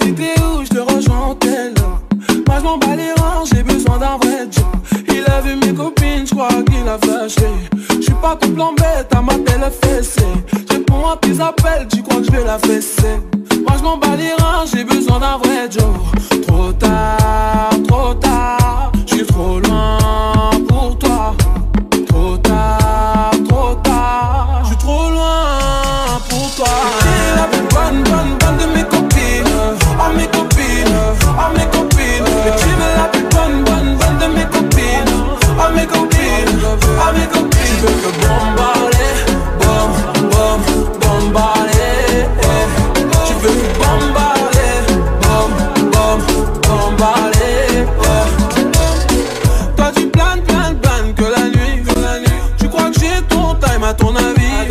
je te rejoins, t'es là. Moi je m'en bats les rangs, j'ai besoin d'un vrai job. Il a vu mes copines, je crois qu'il a flashé. Je suis pas tout blanc bête, à ma telle fessée. Réponds à tes appels, tu crois que je vais la fesser. Moi je m'en bats les reins, j'ai besoin d'un vrai job. Trop tard. Bambaré, bam, bam, bambaré, ouais. Toi tu planes, planes, planes que la nuit. Tu crois que j'ai ton time à ton avis.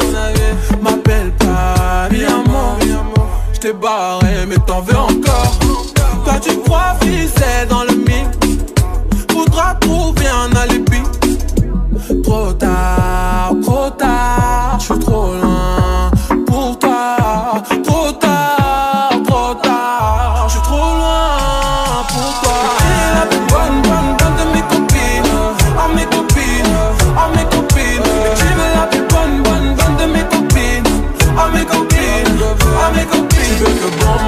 M'appelle pas, rien moi. J'te barre mais t'en veux encore. Toi tu crois viser dans le mille. Faudra trouver un alibi. Trop tard, trop tard. Je suis trop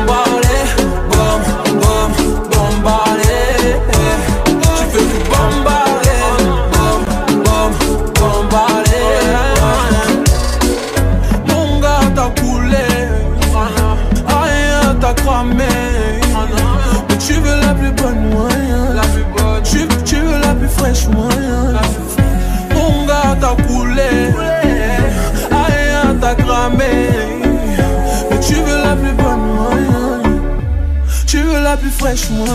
wow. plus fraîche, moi.